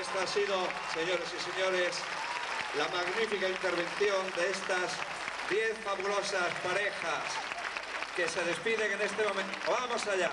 esta ha sido, señores y señores, la magnífica intervención de estas diez fabulosas parejas que se despiden en este momento. ¡Vamos allá!